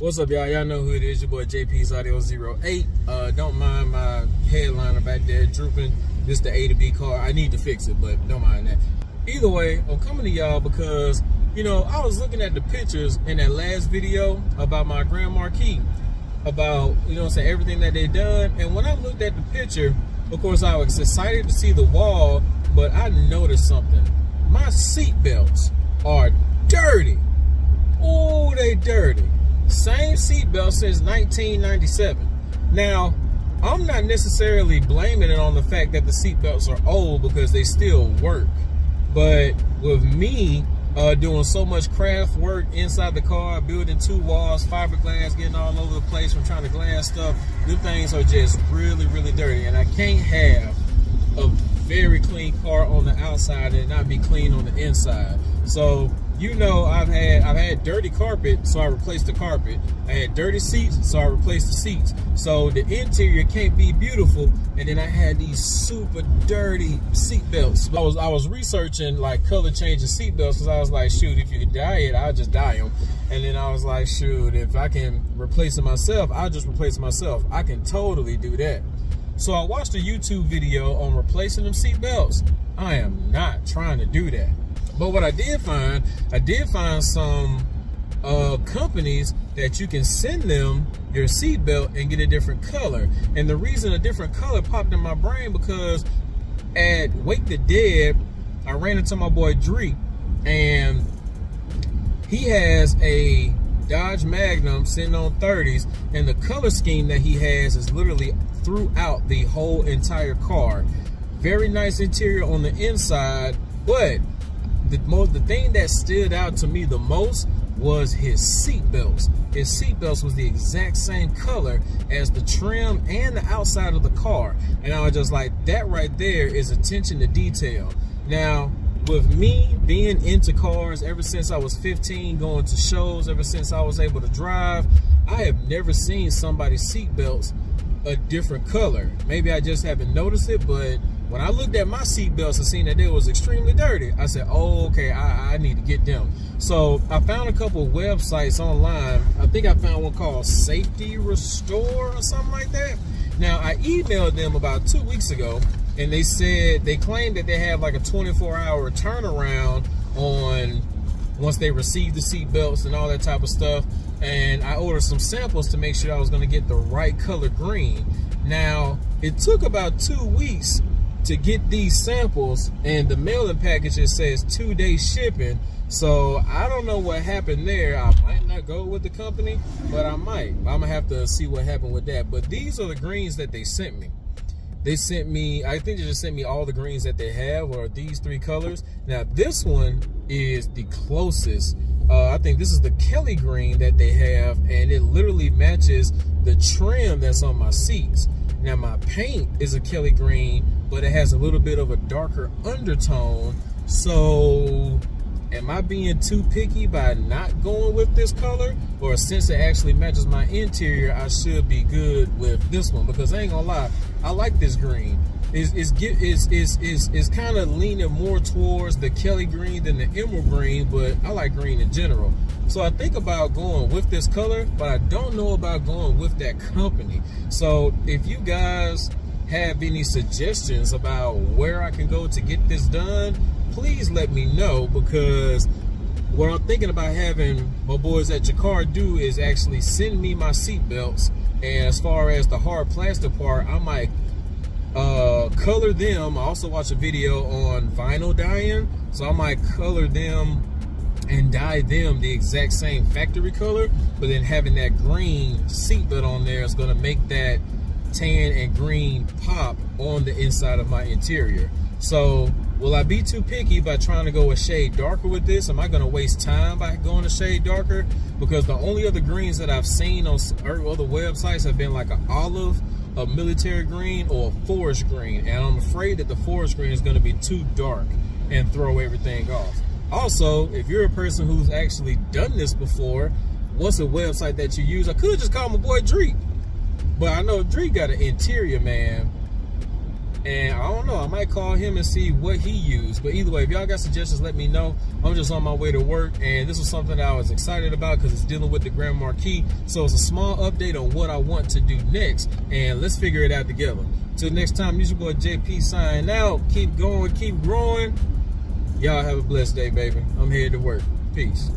What's up, y'all? Y'all know who it is. Your boy JP's Audio 08. Uh, don't mind my headliner back there drooping. This the A to B car. I need to fix it, but don't mind that. Either way, I'm coming to y'all because, you know, I was looking at the pictures in that last video about my Grand Marquis, about, you know I'm saying, everything that they done. And when I looked at the picture, of course, I was excited to see the wall, but I noticed something. My seat belts are dirty. Oh, they dirty. Same seatbelt since 1997. Now, I'm not necessarily blaming it on the fact that the seatbelts are old because they still work. But with me uh, doing so much craft work inside the car, building two walls, fiberglass, getting all over the place from trying to glass stuff, the things are just really, really dirty. And I can't have a very clean car on the outside and not be clean on the inside. So you know I've had I've had dirty carpet, so I replaced the carpet. I had dirty seats, so I replaced the seats. So the interior can't be beautiful. And then I had these super dirty seat belts. I was I was researching like color changing seat belts because I was like, shoot, if you could dye it, I'll just dye them. And then I was like, shoot, if I can replace it myself, I'll just replace it myself. I can totally do that. So I watched a YouTube video on replacing them seat belts. I am not trying to do that. But what I did find, I did find some uh, companies that you can send them your seatbelt and get a different color. And the reason a different color popped in my brain because at Wake the Dead, I ran into my boy Dree and he has a Dodge Magnum sitting on 30s and the color scheme that he has is literally throughout the whole entire car. Very nice interior on the inside, but the most the thing that stood out to me the most was his seat belts. His seat belts was the exact same color as the trim and the outside of the car. And I was just like, that right there is attention to detail. Now, with me being into cars ever since I was 15, going to shows, ever since I was able to drive, I have never seen somebody's seat belts a different color. Maybe I just haven't noticed it, but when I looked at my seat belts and seen that they was extremely dirty, I said, oh, okay, I, I need to get them. So I found a couple websites online. I think I found one called Safety Restore or something like that. Now, I emailed them about two weeks ago, and they said they claimed that they have like a 24-hour turnaround on once they receive the seat belts and all that type of stuff. And I ordered some samples to make sure I was going to get the right color green. Now, it took about two weeks to get these samples and the mailing package it says two day shipping. So i don't know what happened there. I might not go with the company but i might. I'm gonna have to see what happened with that. But these are the greens that they sent me. They sent me i think they just sent me all the greens that they have or these three colors. Now this one is the closest. Uh, I think this is the Kelly green that they have, and it literally matches the trim that's on my seats. Now my paint is a Kelly green, but it has a little bit of a darker undertone. So am I being too picky by not going with this color? Or since it actually matches my interior, I should be good with this one because I ain't gonna lie, I like this green. It's, it's, it's, it's, it's, it's kind of leaning more towards the Kelly green than the emerald green, but I like green in general. So I think about going with this color, but I don't know about going with that company. So if you guys have any suggestions about where I can go to get this done, please let me know because what I'm thinking about having my boys at Jecar do is actually send me my seat belts. And as far as the hard plastic part, I might uh, color them. I also watched a video on vinyl dyeing. So I might color them and dye them the exact same factory color. But then having that green seatbelt on there is going to make that tan and green pop on the inside of my interior. So will I be too picky by trying to go a shade darker with this? Am I going to waste time by going a shade darker? Because the only other greens that I've seen on other websites have been like an olive, a military green, or a forest green. And I'm afraid that the forest green is going to be too dark and throw everything off. Also, if you're a person who's actually done this before, what's a website that you use? I could just call my boy Dree. But I know Dree got an interior, man. And I don't know, I might call him and see what he used. But either way, if y'all got suggestions, let me know. I'm just on my way to work, and this was something I was excited about because it's dealing with the Grand Marquis. So it's a small update on what I want to do next, and let's figure it out together. Till next time, this your boy JP signing out. Keep going, keep growing. Y'all have a blessed day, baby. I'm here to work. Peace.